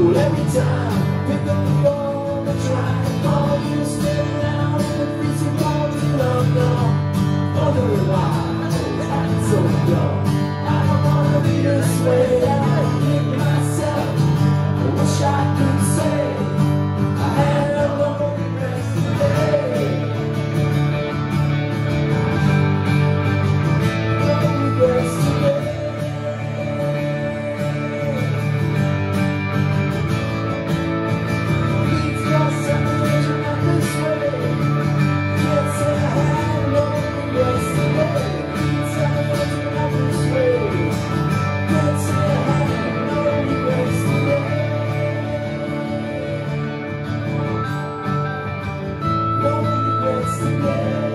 But every time, pick up the phone and try to call you. Staring out at the freezing cold you don't know. Other lives, Amen.